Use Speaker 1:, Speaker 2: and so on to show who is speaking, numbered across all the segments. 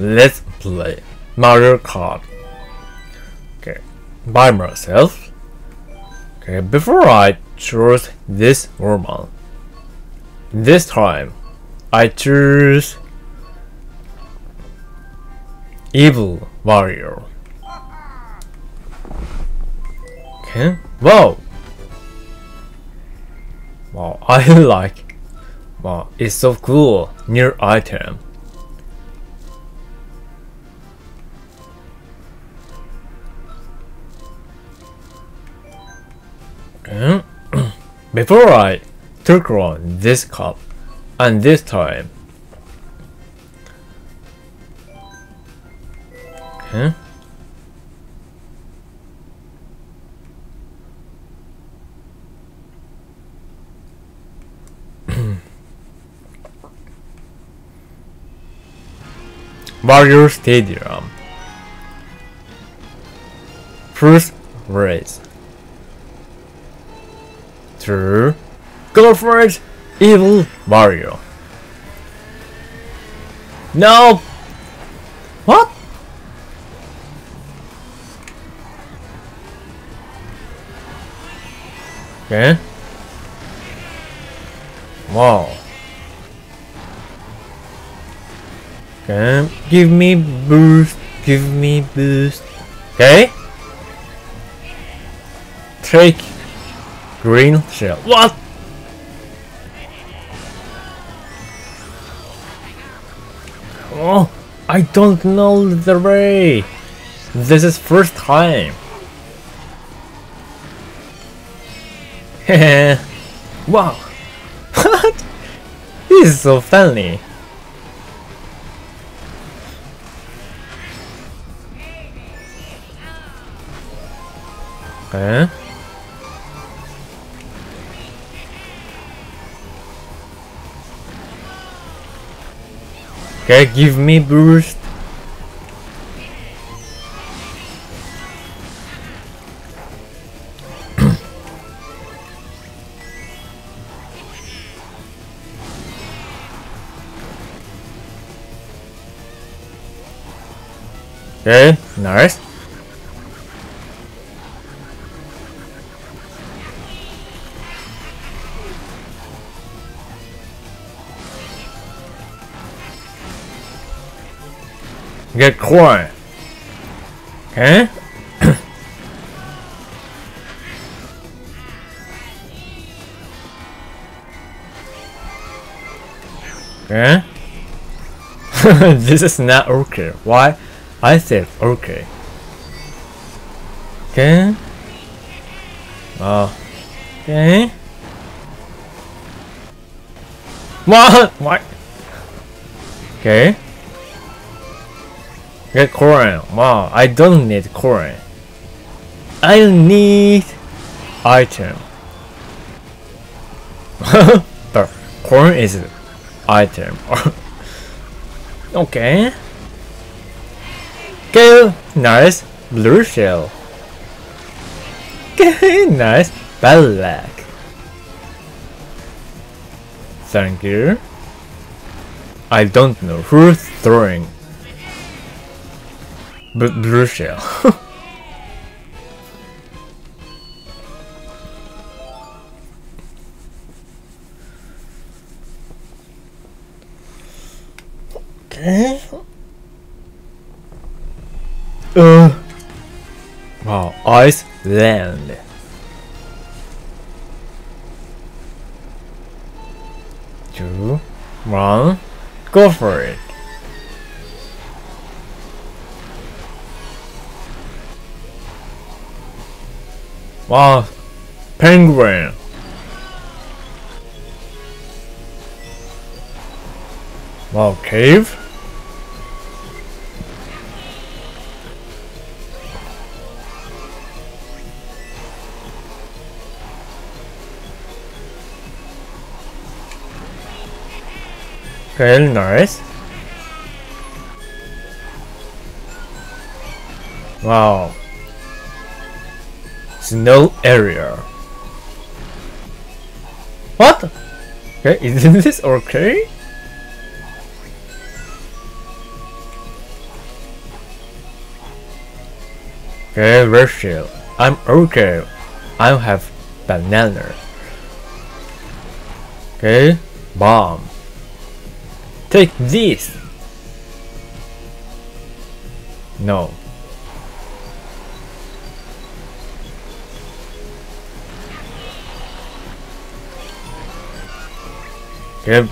Speaker 1: let's play Mario Kart. Okay, by myself. Okay, before I choose this normal, this time I choose Evil Warrior. Okay, wow! Wow, I like. Wow, it's so cool. New item. Hmm? Before I took on this cup, and this time. Hmm? Okay. Mario Stadium. First race. Go for it! Evil Mario. No! What? Okay. Wow. Okay. Give me boost. Give me boost. Okay. Take green shell. What? Oh, I don't know the way. This is first time. wow. What? This is so funny. Okay. Okay, give me boost. okay, nice. Get quiet. Okay. okay. this is not okay. Why? I said okay. Okay. Oh. Okay. What? What? Okay. Get corn. Wow, I don't need corn. I need item. but corn is item. okay. Okay, nice blue shell. Okay, nice black. Thank you. I don't know who's throwing B blue shell. okay. Uh. Wow, ice land. Two, one, go for it. Wow, penguin. Wow, cave. Very nice. Wow snow area. What? Okay, isn't this okay? Okay, Rachel, I'm okay. I have banana. Okay, bomb. Take this. No. Give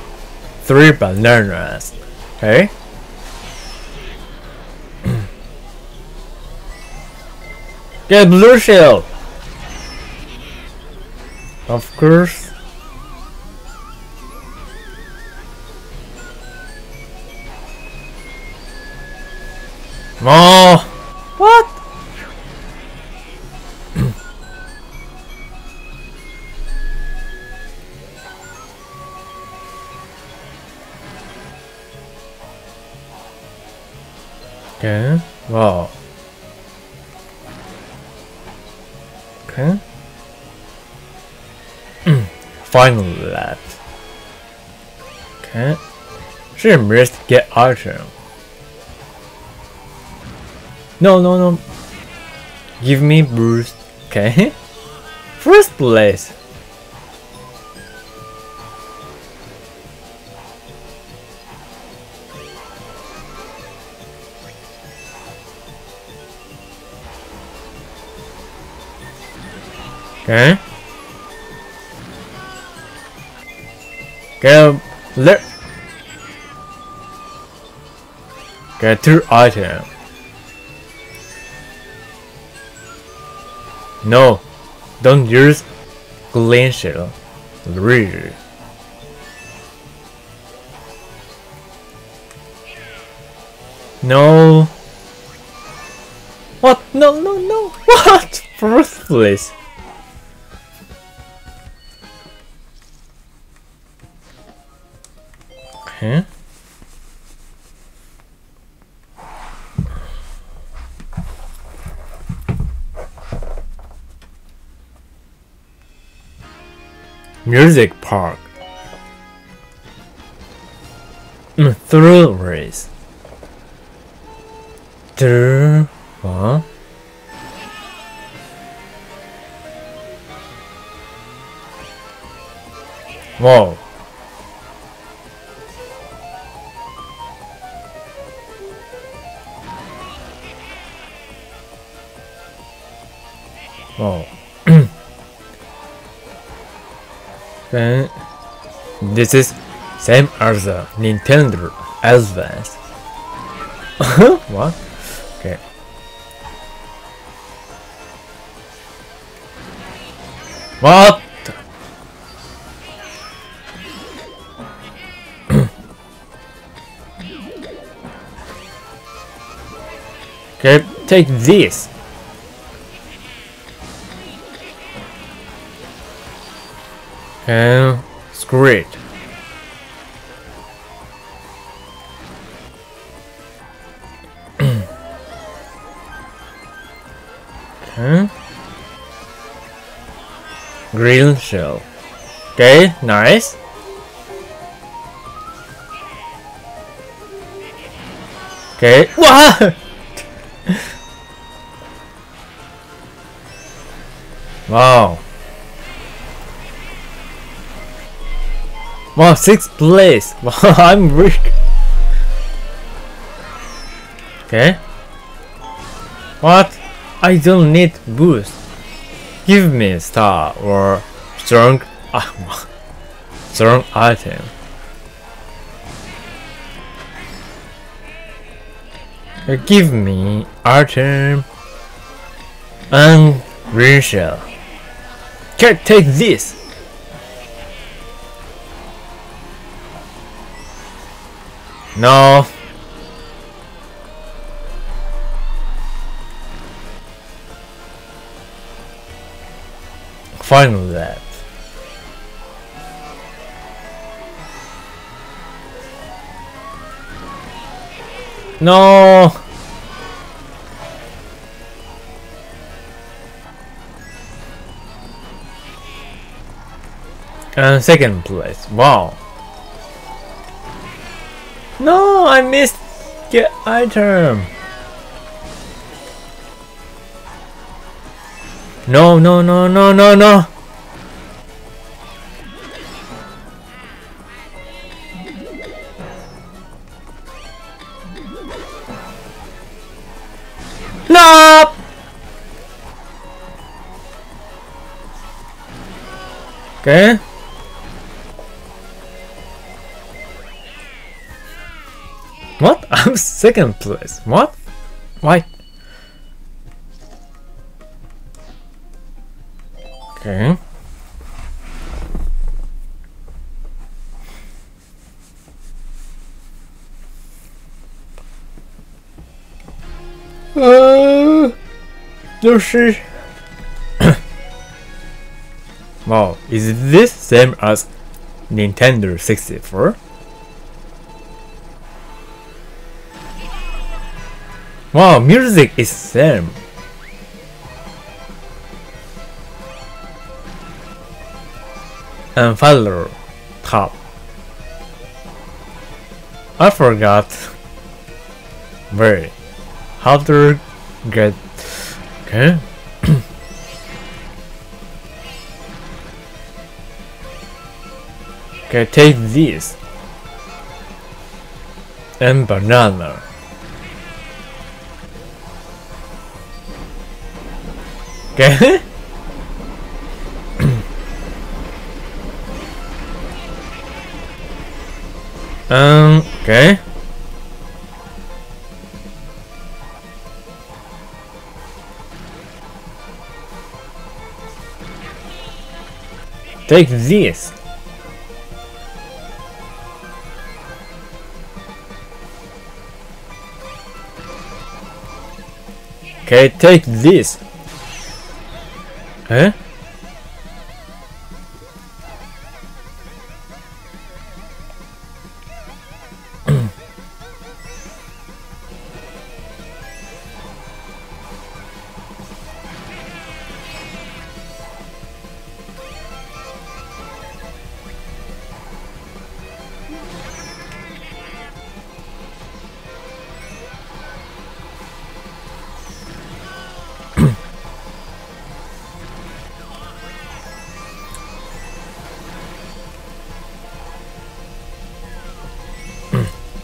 Speaker 1: three bananas. Okay. Get blue shell. Of course. Oh, okay. Wow. Okay. Hmm. Final lap. Okay. She missed get item. No, no, no. Give me boost. Okay. First place. Okay. Get let get two item. No, don't use glacial. No. What? No, no, no. What? First Music Park. Mm, Thrill Race. Duh, what? Whoa. Whoa. Then this is same as the Nintendo Advance. what? Okay. What? okay, take this. And screw it. okay. Green shell. Okay, nice. Okay. What? wow. Wow, sixth place. I'm weak. Okay. What? I don't need boost. Give me star or strong, uh, strong item. Uh, Give me item and green. Can't take this. No. Final that. No. And second place. Wow. No, I missed get item. No, no, no, no, no, no. No! Okay. What? I'm second place. What? Why? Okay. Uh, 就是。wow, is this same as Nintendo 64? Wow, music is same. And follow top. I forgot where how to get okay. okay, take this and banana. Okay. um. Okay. Take this. Okay, take this. 哎，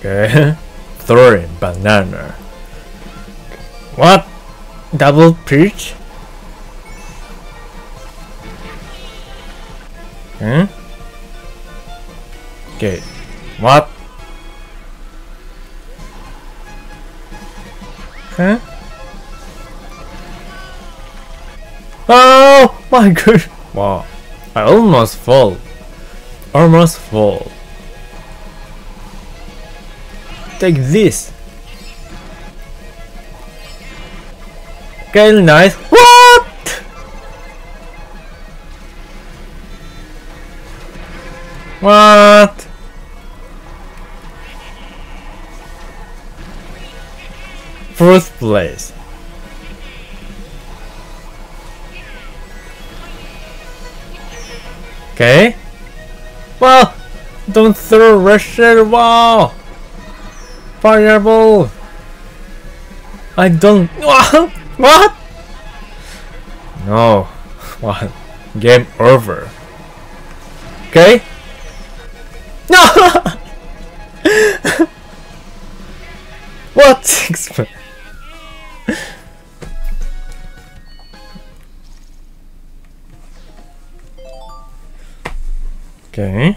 Speaker 1: Okay. Throwing banana. What? Double peach? Hmm? Okay. What? Huh? Oh my god! Wow. I almost fall. Almost fall. Take this. Okay, nice. What? What? First place. Okay. Well, don't throw the wall. Fireball. I don't. What? No. What? Game over. Okay. No. what? Okay,